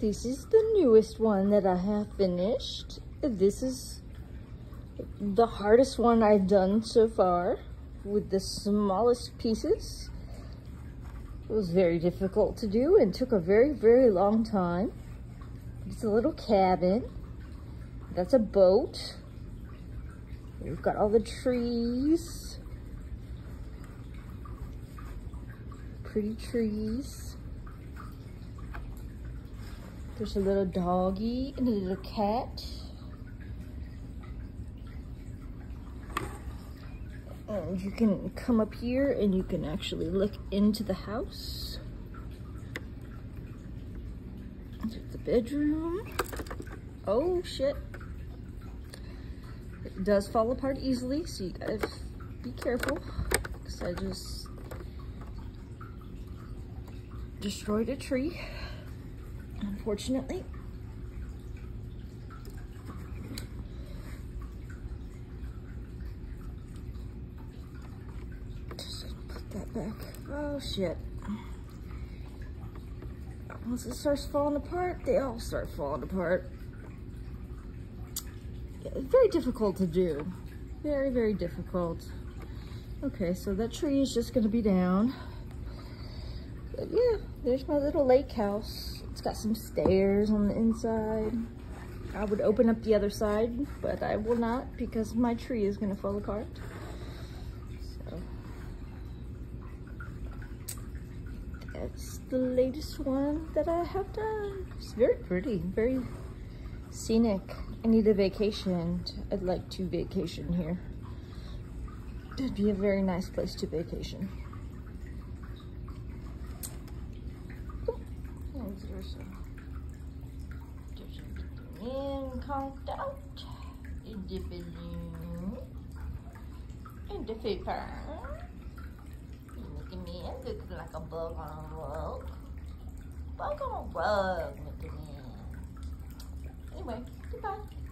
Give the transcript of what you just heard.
This is the newest one that I have finished. This is the hardest one I've done so far with the smallest pieces. It was very difficult to do and took a very, very long time. It's a little cabin. That's a boat. We've got all the trees. Pretty trees. There's a little doggy and a little cat. And you can come up here and you can actually look into the house. There's the bedroom. Oh shit. It does fall apart easily, so you gotta be careful. Because I just destroyed a tree, unfortunately. Just put that back. Oh shit. Once it starts falling apart, they all start falling apart. It's very difficult to do. Very, very difficult. Okay, so that tree is just gonna be down. But yeah, there's my little lake house. It's got some stairs on the inside. I would open up the other side, but I will not because my tree is gonna fall apart. So that's the latest one that I have done. It's very pretty, very scenic. I need a vacation. I'd like to vacation here. It'd be a very nice place to vacation. In, conked out in the balloon, in the paper. Look at me, I'm looking like a bug on a rug. Bug on a rug, look at me. Anyway, goodbye.